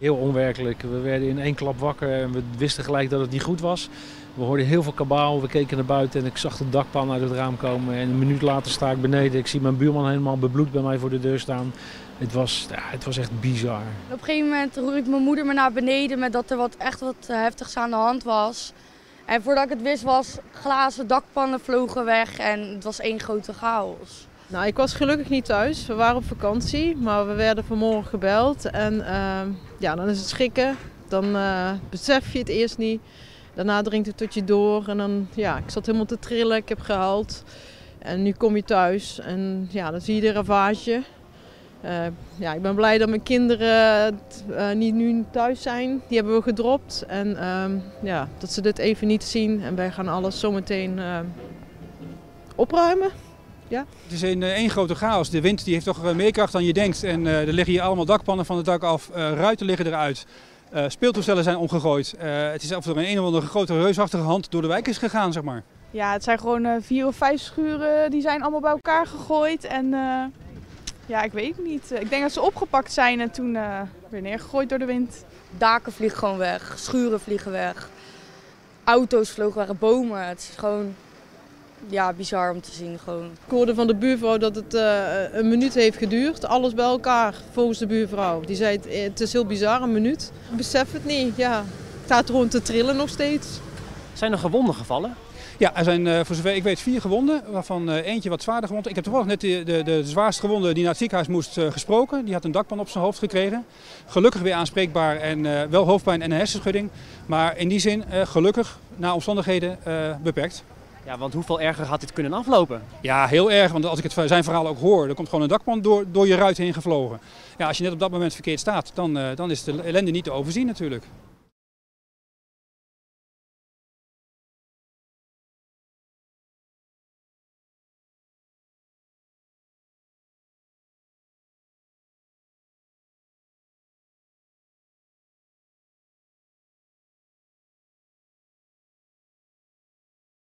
Heel onwerkelijk. We werden in één klap wakker en we wisten gelijk dat het niet goed was. We hoorden heel veel kabaal. We keken naar buiten en ik zag de dakpan uit het raam komen. En een minuut later sta ik beneden. Ik zie mijn buurman helemaal bebloed bij mij voor de deur staan. Het was, ja, het was echt bizar. Op een gegeven moment roer ik mijn moeder me naar beneden met dat er wat, echt wat heftigs aan de hand was. En voordat ik het wist was glazen dakpannen vlogen weg en het was één grote chaos. Nou, ik was gelukkig niet thuis. We waren op vakantie, maar we werden vanmorgen gebeld. En uh, ja, dan is het schrikken. Dan uh, besef je het eerst niet. Daarna dringt het tot je door. En dan, ja, ik zat helemaal te trillen. Ik heb gehuild. En nu kom je thuis en ja, dan zie je de ravage. Uh, ja, ik ben blij dat mijn kinderen uh, niet nu thuis zijn. Die hebben we gedropt. En uh, ja, dat ze dit even niet zien. En wij gaan alles zometeen opruimen. Ja. Het is een één grote chaos. De wind die heeft toch meer kracht dan je denkt. En er liggen hier allemaal dakpannen van het dak af. ruiten liggen eruit. Uh, speeltoestellen zijn omgegooid. Uh, het is alsof er een, een of andere grote reusachtige hand door de wijk is gegaan, zeg maar. Ja, het zijn gewoon uh, vier of vijf schuren die zijn allemaal bij elkaar gegooid. En ja, ik weet het niet. Ik denk dat ze opgepakt zijn en toen weer neergegooid door de wind. Daken vliegen gewoon weg, schuren vliegen weg. Auto's vlogen weg, bomen. Het is gewoon ja, bizar om te zien. Gewoon. Ik hoorde van de buurvrouw dat het uh, een minuut heeft geduurd. Alles bij elkaar, volgens de buurvrouw. Die zei, het, het is heel bizar, een minuut. Ik besef het niet, ja. Het staat gewoon te trillen nog steeds. Zijn er gewonden gevallen? Ja, er zijn uh, voor zover ik weet vier gewonden, waarvan uh, eentje wat zwaarder gewond. Ik heb toevallig net de, de, de zwaarste gewonde die naar het ziekenhuis moest uh, gesproken. Die had een dakpan op zijn hoofd gekregen. Gelukkig weer aanspreekbaar en wel hoofdpijn en een hersenschudding. Maar in die zin gelukkig, naar omstandigheden, beperkt. Ja, want hoeveel erger had dit kunnen aflopen? Ja, heel erg. Want als ik het zijn verhaal ook hoor, er komt gewoon een dakpan door, door je ruit heen gevlogen. Ja, als je net op dat moment verkeerd staat, dan, uh, dan is de ellende niet te overzien natuurlijk.